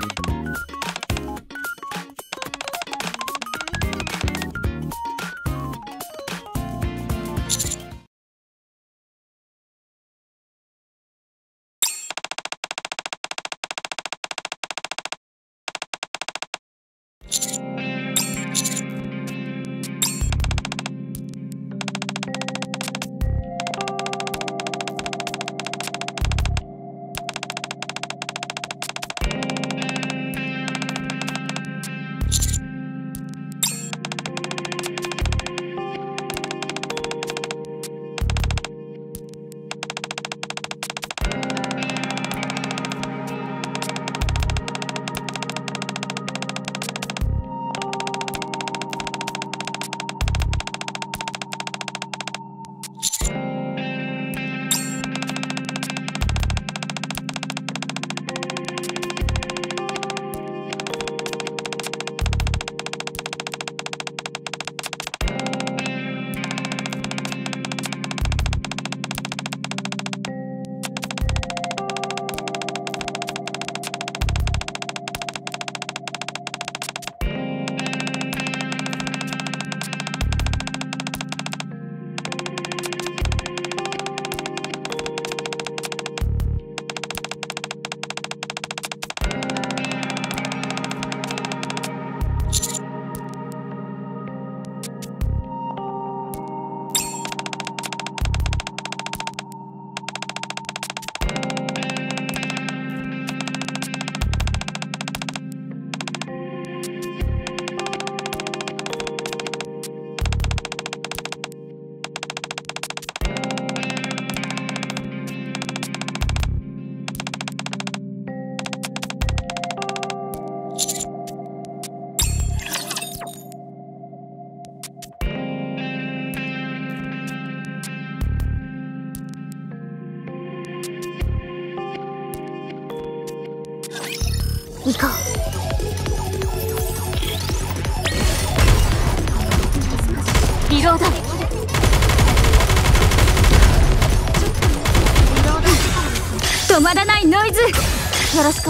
行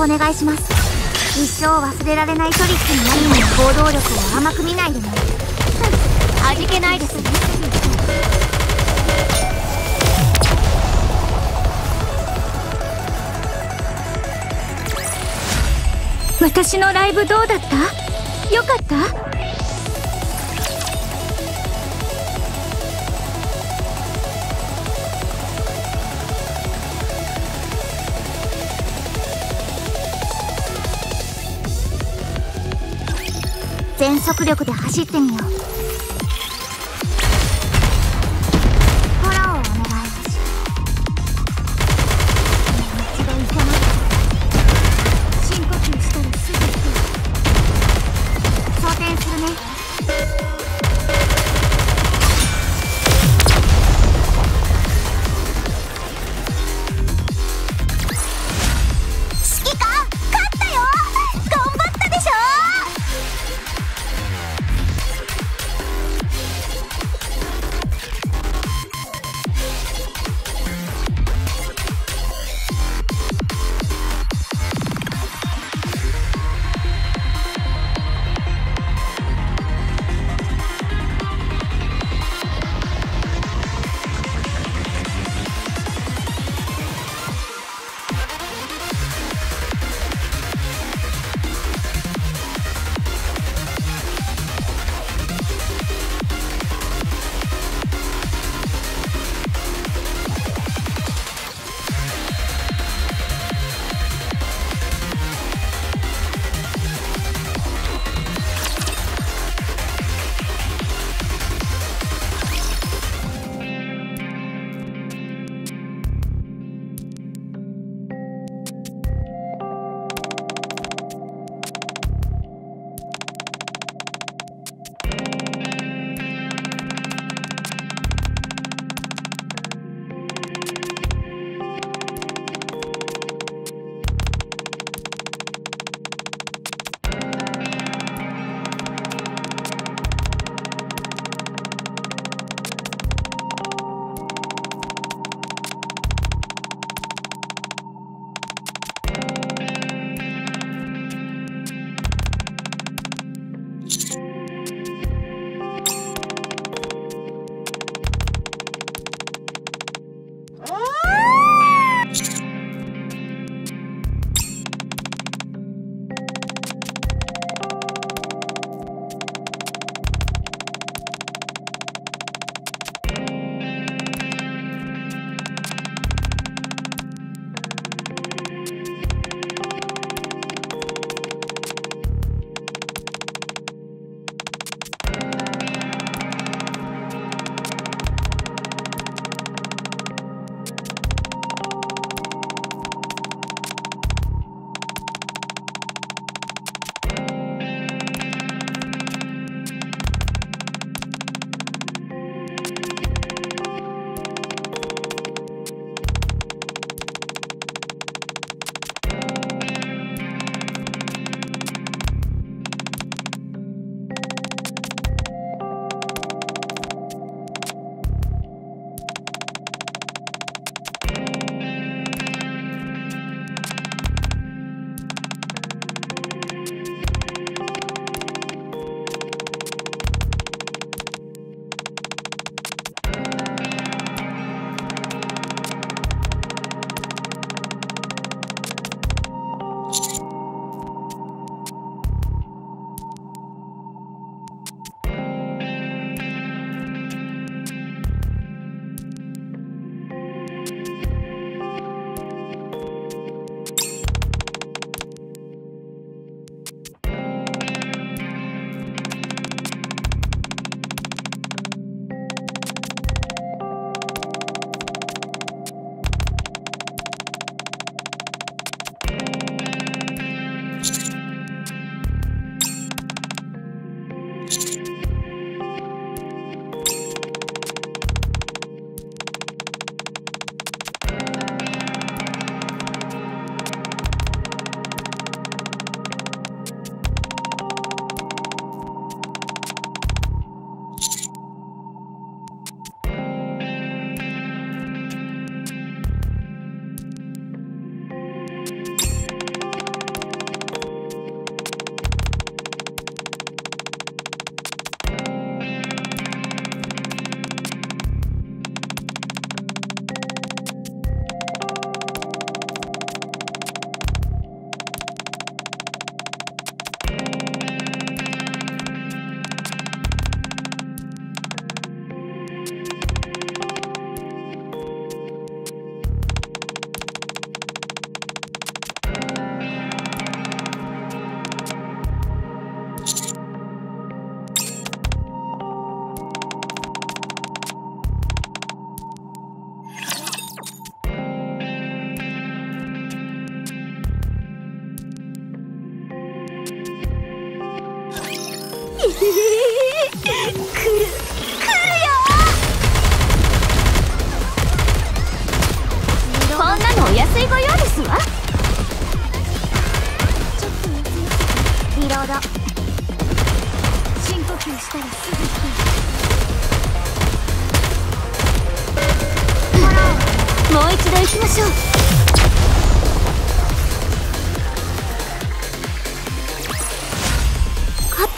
お願いします。一生忘れられないトリックに何も行動力を甘く見ないでね。味気ないですね。私のライブどうだった？よかった？全速力で走ってみよう。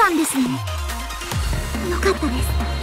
勝ったんですね。よかったです。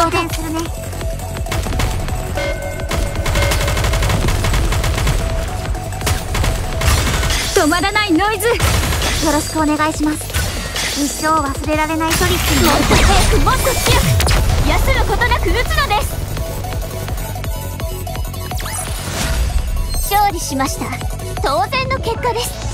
リロードするね止まらないノイズ。よろしくお願いします。一生忘れられないトリック。にもっと早くもっと強く休むことなく打つのです。勝利しました。当然の結果です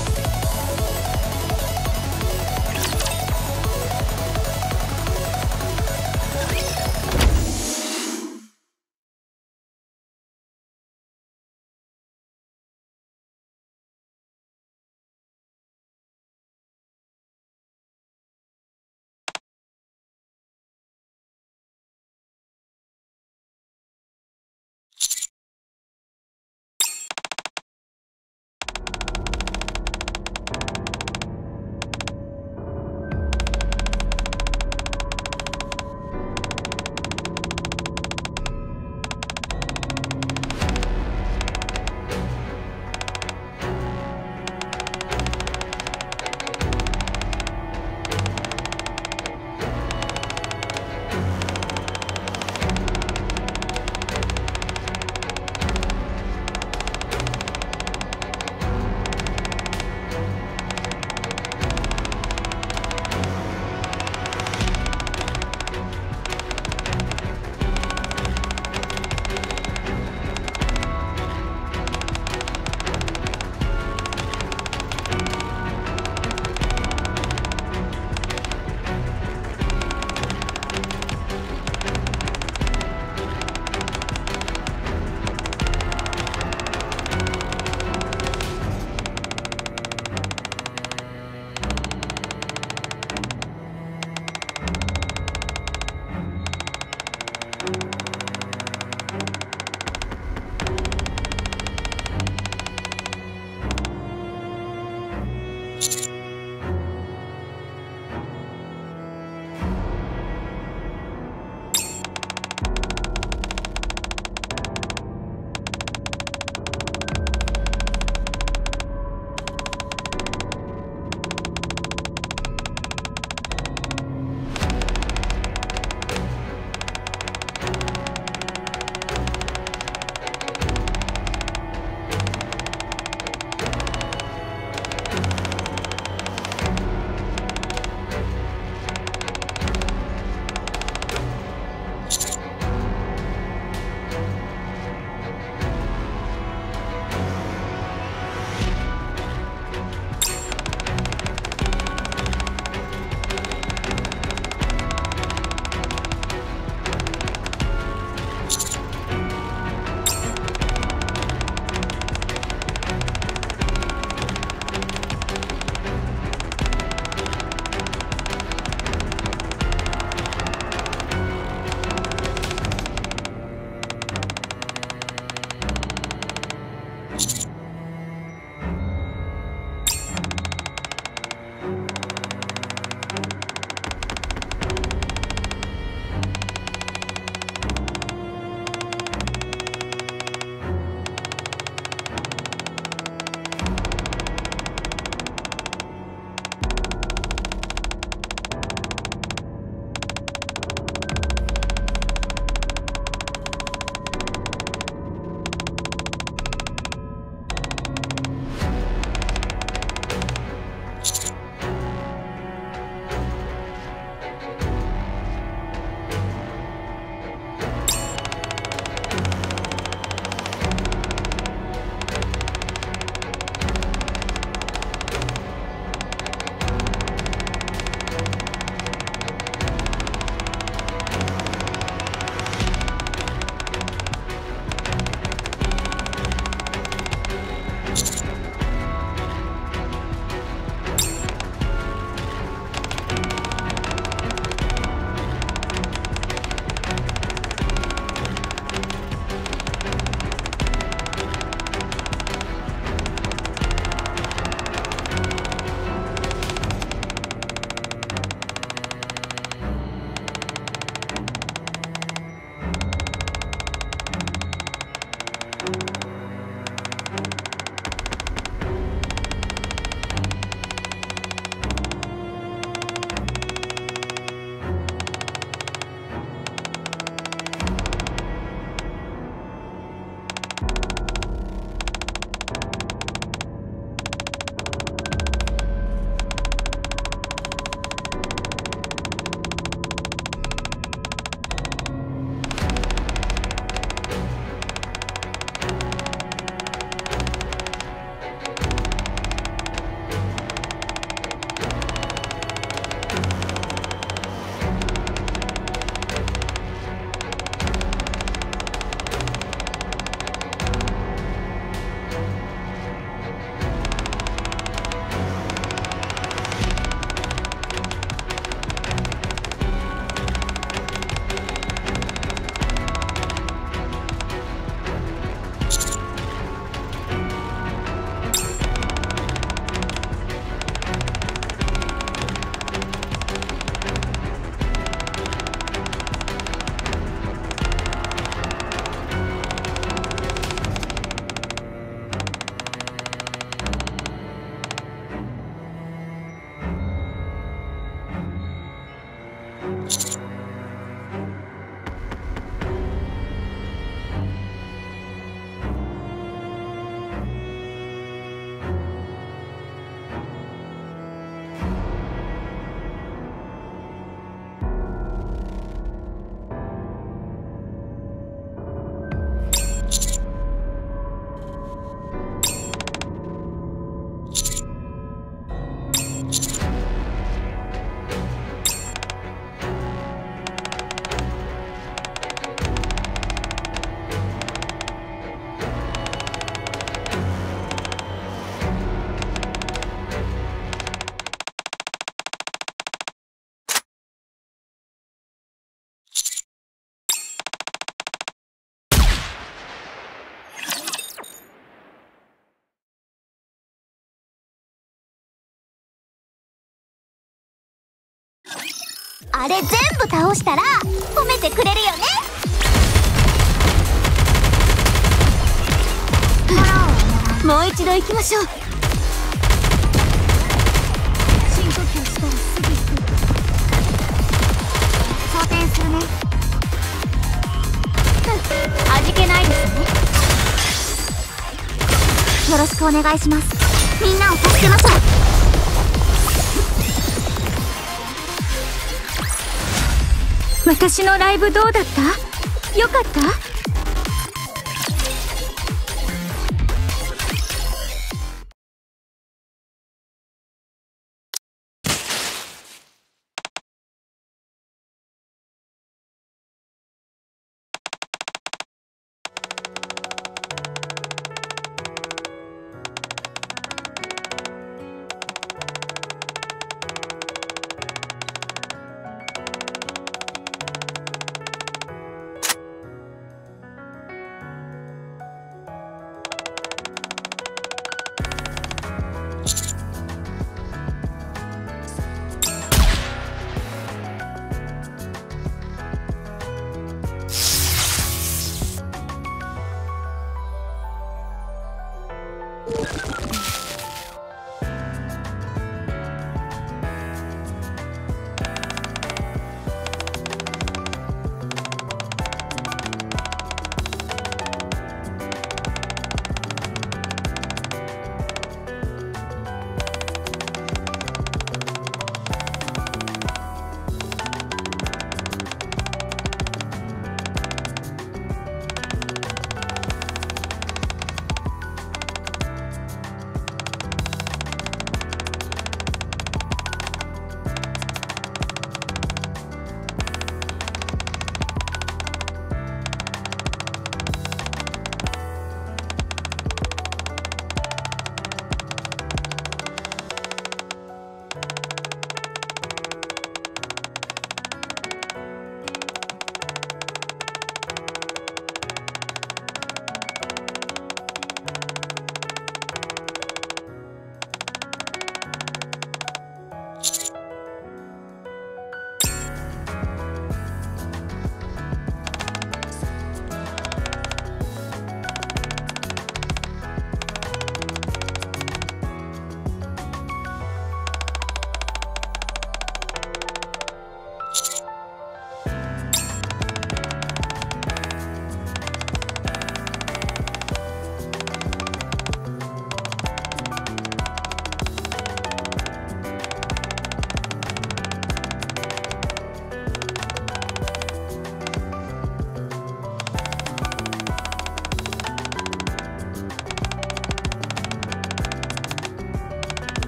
あれ全部倒したら褒めてくれるよね。もう一度行きましょう。深呼吸したらすぐ行く。装填するね。味気ないですね。よろしくお願いします。みんなを助けましょう私のライブどうだった？よかった？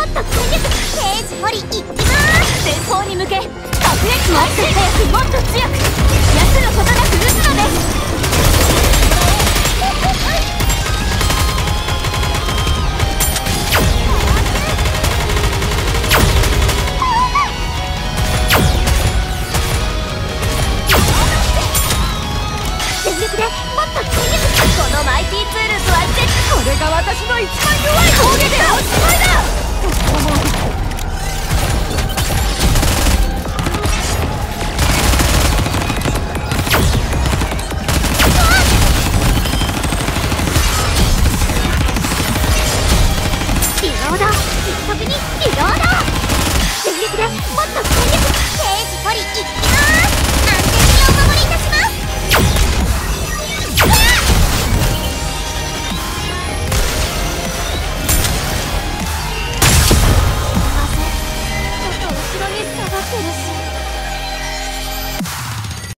ッと全力ージ掘りきます前方に向けもっもっと強くことのですもっと強このマイティーツールズは絶これが私の一番弱い攻撃のおしまいだ。Oh, my God.